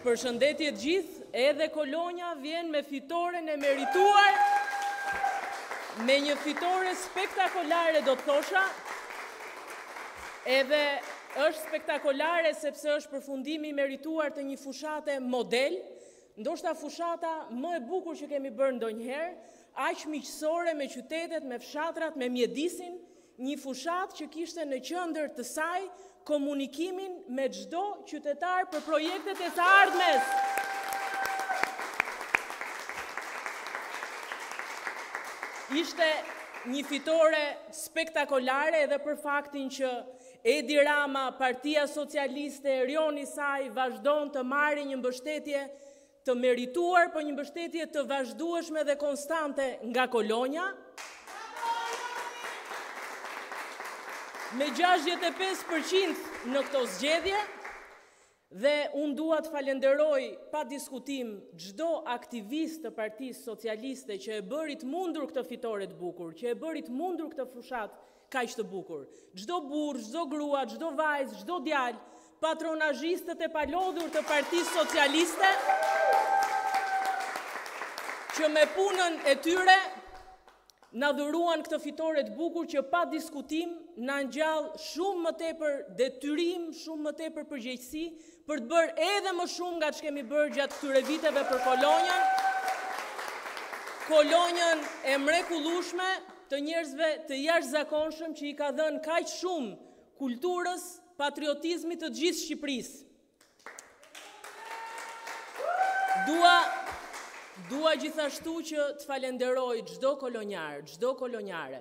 Përshëndetje të gjithë, edhe Kolonja vjen me fitoren e merituar, me një fitore spektakolare do të thosha, edhe është spektakolare sepse është përfundimi i merituar i një fushate model, ndoshta fushata më e bukur që kemi bërë ndonjëherë, aq miqësore me qytetet, me fshatrat, me mjedisin, Një fushatë që kishte në qendër të saj komunikimin me çdo qytetar për projektet e të ardhmes. Ishte një fitore spektakolare edhe për faktin që Edi Rama, Partia Socialiste, Erion Isai vazhdon të marrë një mbështetje Të merituar por një mbështetje të vazhdueshme dhe konstante nga Kolonja, me 65 për qind në këto zgjedhje, dhe unë dua të falenderoj pa diskutim çdo aktivist të Partisë Socialiste që e bëri të mundur këtë fitore të bukur, që e bëri të mundur këtë fushatë Kaq të bukur. Çdo burrë, çdo grua, çdo vajzë, çdo djalë, patronazhistët e palodhur të Partisë Socialiste që me punën e tyre na dhuruan këtë fitore të bukur që pa diskutim na ngjall shumë më tepër detyrim, shumë më tepër përgjegjësi për të bërë edhe më shumë nga ç'kemi bërë gjatë këtyre viteve për Kolonjën, Kolonjën e mrekullushme të njerëzve të jashtëzakonshëm që i ka dhënë kaq shumë kulturës, patriotizmit të gjithë Shqipërisë. Dua, dua gjithashtu që të falenderoj çdo kolonjar, çdo kolonjare,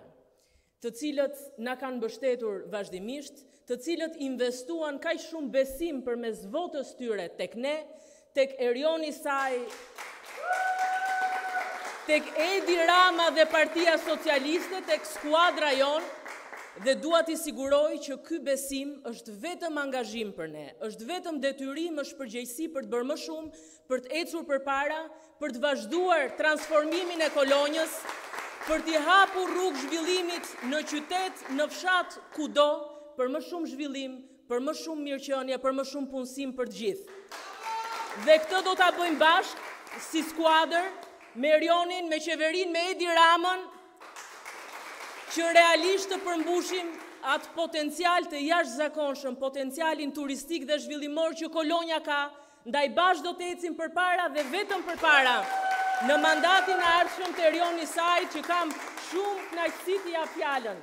të cilët na kanë mbështetur vazhdimisht, të cilët investuan kaq shumë besim përmes votës tyre tek ne, tek Erion Isai, tek Edi Rama dhe Partia Socialiste, tek skuadra jonë, dhe dua t'i siguroj që ky besim është vetëm angazhim për ne, është vetëm detyrim, është përgjegjësi për të bërë më shumë, për të ecur përpara, për të vazhduar transformimin e Kolonjës, për t'i hapur rrugë zhvillimit në qytet, në fshat, kudo, për më shumë zhvillim, për më shumë mirëqënie, për më shumë punësim për të gjithë. Dhe këtë do ta bëjmë bashkë si skuadër me Erionin, me qeverinë, me Edi Ramën, që realisht të përmbushim atë potencial të jashtëzakonshëm, potencialin turistik dhe zhvillimor që Kolonja ka, Ndaj bashkë do të ecim përpara dhe vetëm përpara. Në mandatin e ardhshëm të Erion Isajt që kam shumë kënaqësi t'i jap fjalën.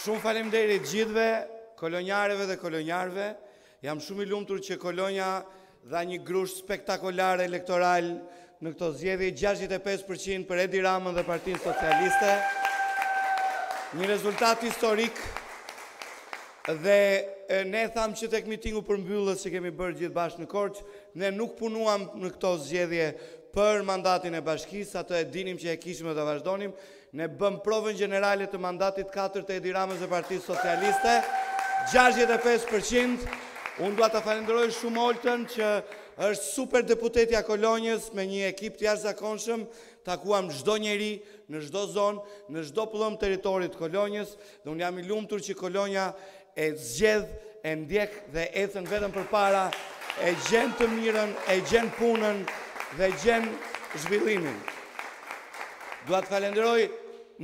Shumë faleminderit të gjithëve, kolonjareve dhe kolonjarëve. Jam shumë i lumtur që Kolonja Dha një grusht spektakolar elektoral në këto zgjedhje, gjashtëdhjetë e pesë për qind për Edi Ramën dhe Partinë Socialiste. Një rezultat historik dhe ne thamë që tek mitingu përmbyllës që kemi bërë gjithë bashkë në Korçë, ne nuk punuam në këto zgjedhje për mandatin e bashkisë, atë e dinim që e kishim dhe do ta vazhdonim, Ne bëmë provën gjenerale të mandatit të katërt të Edi Ramës dhe Partisë Socialiste, gjashtëdhjetë e pesë për qind. Unë dua ta falenderoj shumë Oltën që është super deputetja e Kolonjës me një ekip të jashtëzakonshëm, takuam çdo njeri në çdo zonë, në çdo pëllëmbë territori të Kolonjës dhe unë jam i lumtur që Kolonja e zgjedh, e ndjek dhe ecën vetëm përpara, e gjen të mirën, e gjen punën dhe gjen zhvillimin. Dua të falenderoj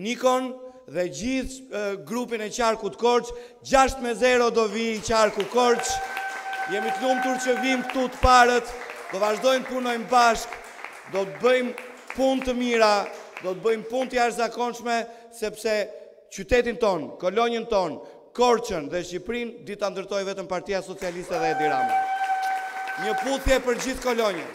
Nikon dhe gjithë grupin e Qarkut Korçë, 6 me 0 do vijë Qarku Korçë. Jemi të lumtur që vijmë këtu të parët, do vazhdojmë të punojmë bashkë, do të bëjmë punë të mira, do të bëjmë punë të jashtëzakonshme sepse Qytetin tonë, Kolonjën tonë, Korçën dhe Shqipërinë di ta ndërtojë vetëm Partia Socialiste dhe Edi Rama. Një puthje për gjithë Kolonjën.